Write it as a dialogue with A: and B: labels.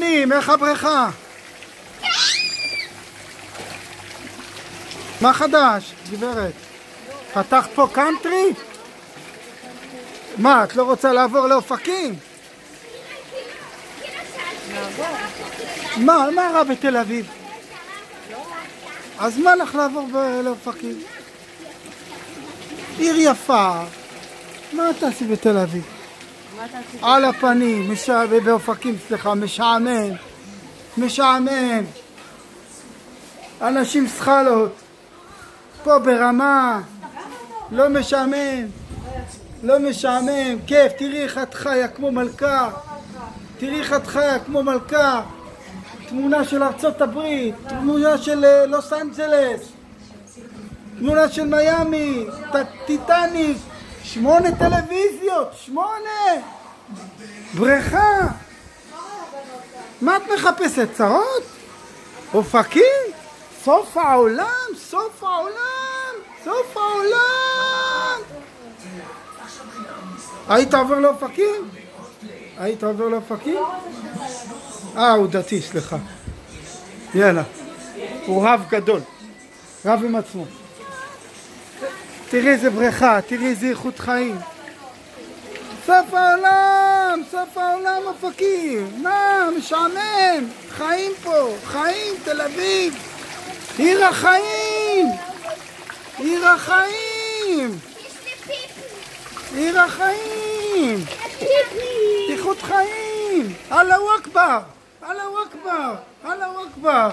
A: הפנים, איך הבריכה? מה חדש, גברת? פתחת פה קאנטרי? מה, את לא רוצה לעבור לאופקים? מה, מה רע בתל אביב? אז מה לך לעבור לאופקים? עיר יפה, מה תעשי בתל אביב? על הפנים, מש... באופקים, סליחה, משעמם, משעמם, אנשים סחלות, פה ברמה, לא משעמם, לא משעמם, כיף, תראי איך את חיה כמו מלכה, תראי איך את חיה כמו מלכה, תמונה של ארצות הברית, תמונה של אה, לוס אנג'לס, תמונה של מיאמי, ט- טיטניק, שמונה טלוויזיות, שמונה! בריכה! מה את מחפשת, צרות? אופקים? סוף העולם? סוף העולם? סוף העולם! היית עובר לאופקים? היית עובר לאופקים? אה, הוא דתי, סליחה. יאללה. הוא רב גדול. רב עם עצמו. תראי איזה בריכה, תראי איזה איכות חיים. סוף העולם, סוף העולם אופקים. מה, משעמם. חיים פה, חיים, תל אביב. עיר החיים. עיר החיים. עיר החיים. איכות חיים. אללהו אכבר. אללהו אכבר. אללהו אכבר.